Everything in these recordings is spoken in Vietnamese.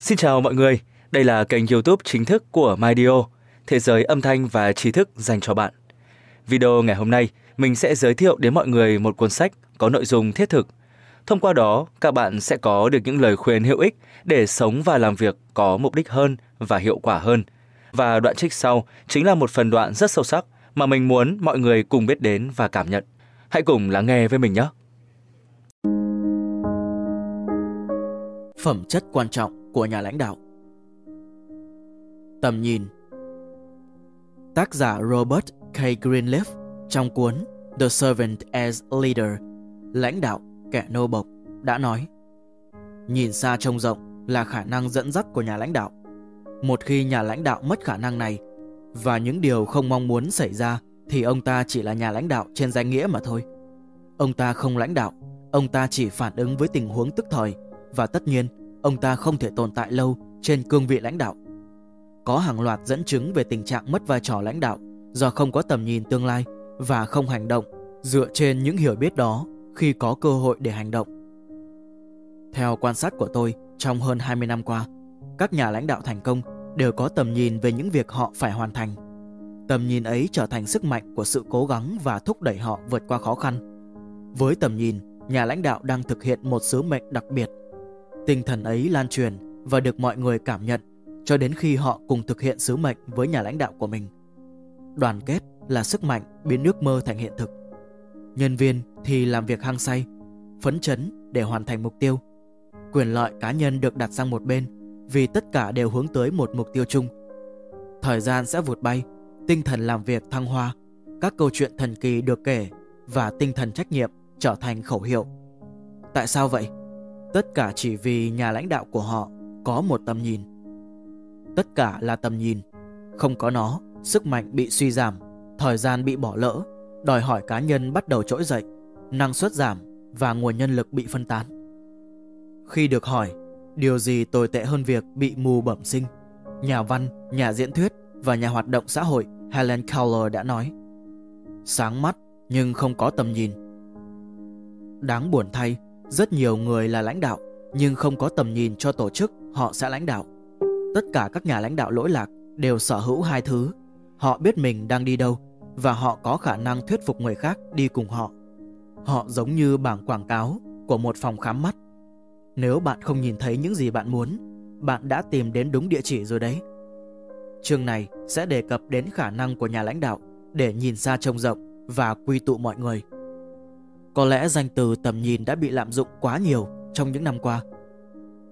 Xin chào mọi người, đây là kênh youtube chính thức của MyDio, thế giới âm thanh và trí thức dành cho bạn. Video ngày hôm nay, mình sẽ giới thiệu đến mọi người một cuốn sách có nội dung thiết thực. Thông qua đó, các bạn sẽ có được những lời khuyên hữu ích để sống và làm việc có mục đích hơn và hiệu quả hơn. Và đoạn trích sau chính là một phần đoạn rất sâu sắc mà mình muốn mọi người cùng biết đến và cảm nhận. Hãy cùng lắng nghe với mình nhé! Phẩm chất quan trọng của nhà lãnh đạo Tầm nhìn Tác giả Robert K. Greenleaf trong cuốn The Servant as Leader Lãnh đạo kẻ nô bộc đã nói Nhìn xa trông rộng là khả năng dẫn dắt của nhà lãnh đạo. Một khi nhà lãnh đạo mất khả năng này và những điều không mong muốn xảy ra thì ông ta chỉ là nhà lãnh đạo trên danh nghĩa mà thôi. Ông ta không lãnh đạo, ông ta chỉ phản ứng với tình huống tức thời và tất nhiên ông ta không thể tồn tại lâu trên cương vị lãnh đạo. Có hàng loạt dẫn chứng về tình trạng mất vai trò lãnh đạo do không có tầm nhìn tương lai và không hành động dựa trên những hiểu biết đó khi có cơ hội để hành động. Theo quan sát của tôi, trong hơn 20 năm qua, các nhà lãnh đạo thành công đều có tầm nhìn về những việc họ phải hoàn thành. Tầm nhìn ấy trở thành sức mạnh của sự cố gắng và thúc đẩy họ vượt qua khó khăn. Với tầm nhìn, nhà lãnh đạo đang thực hiện một sứ mệnh đặc biệt. Tinh thần ấy lan truyền và được mọi người cảm nhận cho đến khi họ cùng thực hiện sứ mệnh với nhà lãnh đạo của mình. Đoàn kết là sức mạnh biến ước mơ thành hiện thực. Nhân viên thì làm việc hăng say, phấn chấn để hoàn thành mục tiêu. Quyền lợi cá nhân được đặt sang một bên vì tất cả đều hướng tới một mục tiêu chung. Thời gian sẽ vụt bay, tinh thần làm việc thăng hoa, các câu chuyện thần kỳ được kể và tinh thần trách nhiệm trở thành khẩu hiệu. Tại sao vậy? Tất cả chỉ vì nhà lãnh đạo của họ có một tầm nhìn. Tất cả là tầm nhìn. Không có nó, sức mạnh bị suy giảm, thời gian bị bỏ lỡ, đòi hỏi cá nhân bắt đầu trỗi dậy, năng suất giảm và nguồn nhân lực bị phân tán. Khi được hỏi điều gì tồi tệ hơn việc bị mù bẩm sinh, nhà văn, nhà diễn thuyết và nhà hoạt động xã hội Helen Keller đã nói Sáng mắt nhưng không có tầm nhìn. Đáng buồn thay, rất nhiều người là lãnh đạo nhưng không có tầm nhìn cho tổ chức họ sẽ lãnh đạo. Tất cả các nhà lãnh đạo lỗi lạc đều sở hữu hai thứ. Họ biết mình đang đi đâu và họ có khả năng thuyết phục người khác đi cùng họ. Họ giống như bảng quảng cáo của một phòng khám mắt. Nếu bạn không nhìn thấy những gì bạn muốn, bạn đã tìm đến đúng địa chỉ rồi đấy. Chương này sẽ đề cập đến khả năng của nhà lãnh đạo để nhìn xa trông rộng và quy tụ mọi người. Có lẽ danh từ tầm nhìn đã bị lạm dụng quá nhiều trong những năm qua.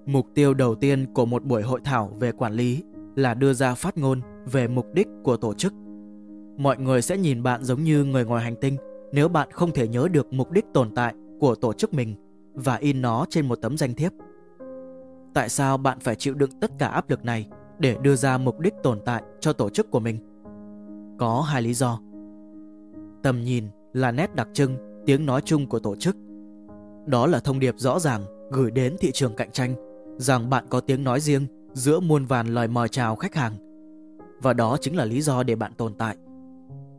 Mục tiêu đầu tiên của một buổi hội thảo về quản lý là đưa ra phát ngôn về mục đích của tổ chức. Mọi người sẽ nhìn bạn giống như người ngoài hành tinh nếu bạn không thể nhớ được mục đích tồn tại của tổ chức mình và in nó trên một tấm danh thiếp. Tại sao bạn phải chịu đựng tất cả áp lực này để đưa ra mục đích tồn tại cho tổ chức của mình? Có hai lý do. Tầm nhìn là nét đặc trưng, tiếng nói chung của tổ chức. Đó là thông điệp rõ ràng gửi đến thị trường cạnh tranh rằng bạn có tiếng nói riêng giữa muôn vàn lời mời chào khách hàng. Và đó chính là lý do để bạn tồn tại.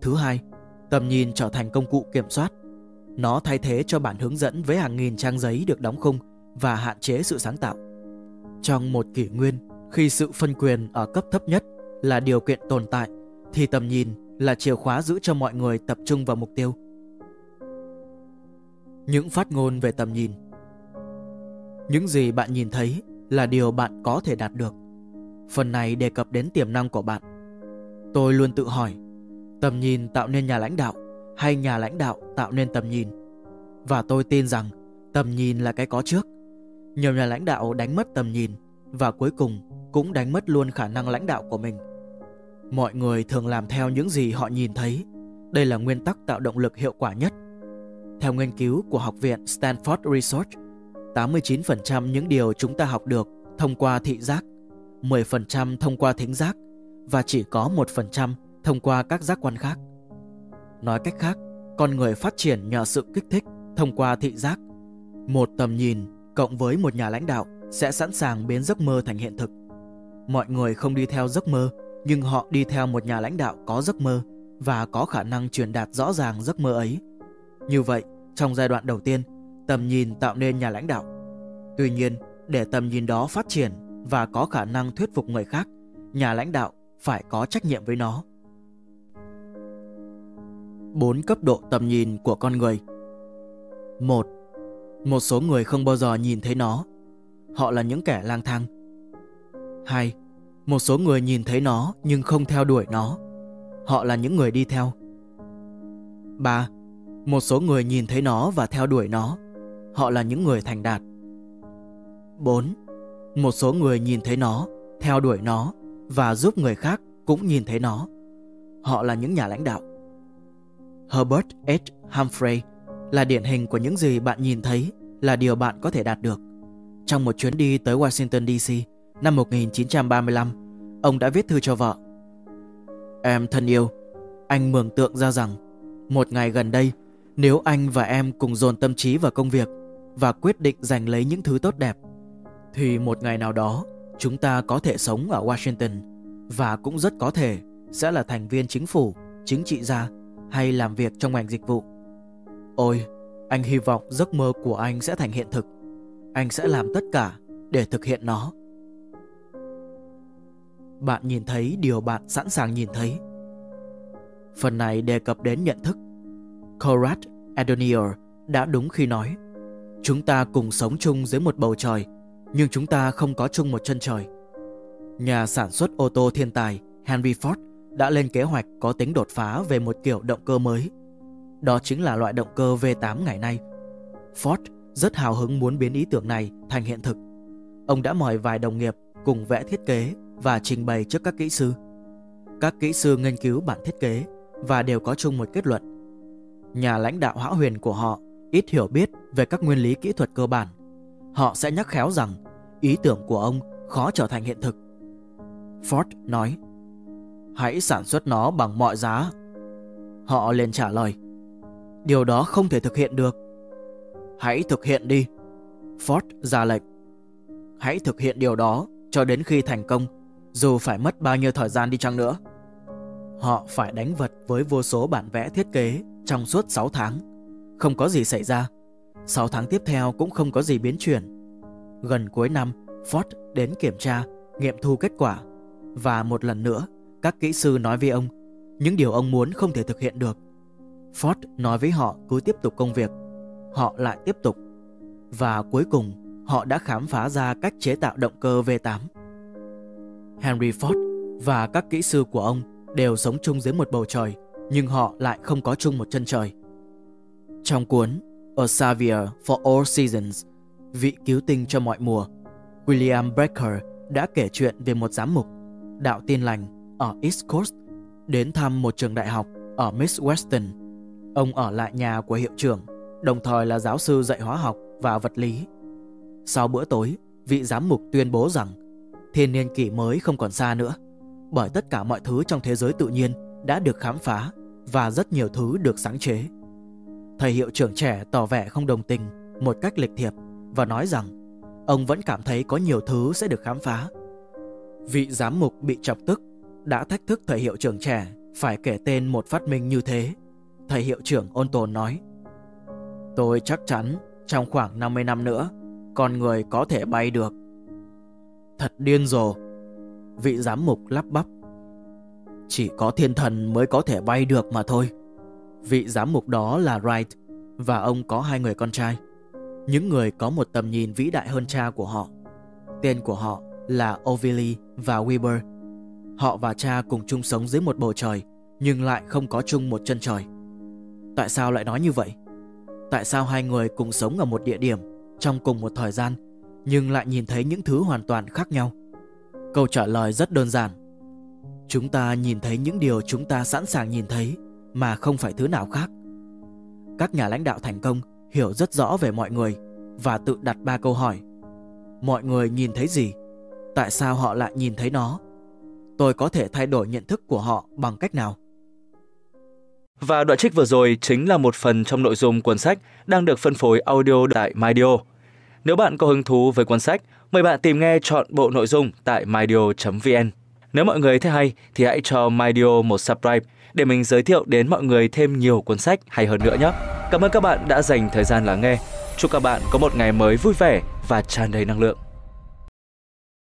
Thứ hai, tầm nhìn trở thành công cụ kiểm soát. Nó thay thế cho bản hướng dẫn với hàng nghìn trang giấy được đóng khung và hạn chế sự sáng tạo. Trong một kỷ nguyên, khi sự phân quyền ở cấp thấp nhất là điều kiện tồn tại, thì tầm nhìn là chìa khóa giữ cho mọi người tập trung vào mục tiêu. Những phát ngôn về tầm nhìn Những gì bạn nhìn thấy là điều bạn có thể đạt được. Phần này đề cập đến tiềm năng của bạn. Tôi luôn tự hỏi, tầm nhìn tạo nên nhà lãnh đạo hay nhà lãnh đạo tạo nên tầm nhìn? Và tôi tin rằng tầm nhìn là cái có trước. Nhiều nhà lãnh đạo đánh mất tầm nhìn và cuối cùng cũng đánh mất luôn khả năng lãnh đạo của mình. Mọi người thường làm theo những gì họ nhìn thấy. Đây là nguyên tắc tạo động lực hiệu quả nhất. Theo nghiên cứu của Học viện Stanford Research, 89% những điều chúng ta học được thông qua thị giác, 10% thông qua thính giác và chỉ có 1% thông qua các giác quan khác. Nói cách khác, con người phát triển nhờ sự kích thích thông qua thị giác. Một tầm nhìn cộng với một nhà lãnh đạo sẽ sẵn sàng biến giấc mơ thành hiện thực. Mọi người không đi theo giấc mơ, nhưng họ đi theo một nhà lãnh đạo có giấc mơ và có khả năng truyền đạt rõ ràng giấc mơ ấy. Như vậy, trong giai đoạn đầu tiên, tầm nhìn tạo nên nhà lãnh đạo. Tuy nhiên, để tầm nhìn đó phát triển và có khả năng thuyết phục người khác, nhà lãnh đạo phải có trách nhiệm với nó. Bốn cấp độ tầm nhìn của con người. Một, một số người không bao giờ nhìn thấy nó. Họ là những kẻ lang thang. 2. Một số người nhìn thấy nó nhưng không theo đuổi nó. Họ là những người đi theo. 3. Một số người nhìn thấy nó và theo đuổi nó. Họ là những người thành đạt. 4. Một số người nhìn thấy nó, theo đuổi nó và giúp người khác cũng nhìn thấy nó. Họ là những nhà lãnh đạo. Herbert H. Humphrey là điển hình của những gì bạn nhìn thấy là điều bạn có thể đạt được. Trong một chuyến đi tới Washington DC năm 1935, ông đã viết thư cho vợ. Em thân yêu, anh mường tượng ra rằng một ngày gần đây, nếu anh và em cùng dồn tâm trí vào công việc và quyết định giành lấy những thứ tốt đẹp, thì một ngày nào đó chúng ta có thể sống ở Washington và cũng rất có thể sẽ là thành viên chính phủ, chính trị gia hay làm việc trong ngành dịch vụ. Ôi, anh hy vọng giấc mơ của anh sẽ thành hiện thực. Anh sẽ làm tất cả để thực hiện nó. Bạn nhìn thấy điều bạn sẵn sàng nhìn thấy. Phần này đề cập đến nhận thức. Corrad Adonier đã đúng khi nói Chúng ta cùng sống chung dưới một bầu trời, nhưng chúng ta không có chung một chân trời. Nhà sản xuất ô tô thiên tài Henry Ford đã lên kế hoạch có tính đột phá về một kiểu động cơ mới. Đó chính là loại động cơ V8 ngày nay. Ford rất hào hứng muốn biến ý tưởng này thành hiện thực. Ông đã mời vài đồng nghiệp cùng vẽ thiết kế và trình bày trước các kỹ sư. Các kỹ sư nghiên cứu bản thiết kế và đều có chung một kết luận. Nhà lãnh đạo hão huyền của họ ít hiểu biết về các nguyên lý kỹ thuật cơ bản. Họ sẽ nhắc khéo rằng ý tưởng của ông khó trở thành hiện thực. Ford nói, hãy sản xuất nó bằng mọi giá. Họ liền trả lời, điều đó không thể thực hiện được. Hãy thực hiện đi. Ford ra lệnh. Hãy thực hiện điều đó cho đến khi thành công, dù phải mất bao nhiêu thời gian đi chăng nữa. Họ phải đánh vật với vô số bản vẽ thiết kế trong suốt 6 tháng. Không có gì xảy ra. 6 tháng tiếp theo cũng không có gì biến chuyển. Gần cuối năm, Ford đến kiểm tra, nghiệm thu kết quả. Và một lần nữa, các kỹ sư nói với ông, những điều ông muốn không thể thực hiện được. Ford nói với họ cứ tiếp tục công việc. Họ lại tiếp tục. Và cuối cùng, họ đã khám phá ra cách chế tạo động cơ V8. Henry Ford và các kỹ sư của ông đều sống chung dưới một bầu trời, nhưng họ lại không có chung một chân trời. Trong cuốn A Savior for All Seasons, vị cứu tinh cho mọi mùa, William Brecker đã kể chuyện về một giám mục, đạo tin lành ở East Coast, đến thăm một trường đại học ở Miss Weston. Ông ở lại nhà của hiệu trưởng, đồng thời là giáo sư dạy hóa học và vật lý. Sau bữa tối, vị giám mục tuyên bố rằng thiên niên kỷ mới không còn xa nữa, bởi tất cả mọi thứ trong thế giới tự nhiên đã được khám phá và rất nhiều thứ được sáng chế. Thầy hiệu trưởng trẻ tỏ vẻ không đồng tình một cách lịch thiệp và nói rằng ông vẫn cảm thấy có nhiều thứ sẽ được khám phá. Vị giám mục bị chọc tức đã thách thức thầy hiệu trưởng trẻ phải kể tên một phát minh như thế. Thầy hiệu trưởng ôn tồn nói, Tôi chắc chắn trong khoảng 50 năm nữa, con người có thể bay được. Thật điên rồ. Vị giám mục lắp bắp. Chỉ có thiên thần mới có thể bay được mà thôi. Vị giám mục đó là Wright, và ông có hai người con trai. Những người có một tầm nhìn vĩ đại hơn cha của họ. Tên của họ là O'Vily và Weber. Họ và cha cùng chung sống dưới một bầu trời, nhưng lại không có chung một chân trời. Tại sao lại nói như vậy? Tại sao hai người cùng sống ở một địa điểm, trong cùng một thời gian, nhưng lại nhìn thấy những thứ hoàn toàn khác nhau? Câu trả lời rất đơn giản. Chúng ta nhìn thấy những điều chúng ta sẵn sàng nhìn thấy mà không phải thứ nào khác. Các nhà lãnh đạo thành công hiểu rất rõ về mọi người và tự đặt ba câu hỏi. Mọi người nhìn thấy gì? Tại sao họ lại nhìn thấy nó? Tôi có thể thay đổi nhận thức của họ bằng cách nào? Và đoạn trích vừa rồi chính là một phần trong nội dung cuốn sách đang được phân phối audio tại MyDio. Nếu bạn có hứng thú với cuốn sách, mời bạn tìm nghe chọn bộ nội dung tại mydio.vn. Nếu mọi người thấy hay thì hãy cho MyDio một subscribe để mình giới thiệu đến mọi người thêm nhiều cuốn sách hay hơn nữa nhé. Cảm ơn các bạn đã dành thời gian lắng nghe. Chúc các bạn có một ngày mới vui vẻ và tràn đầy năng lượng.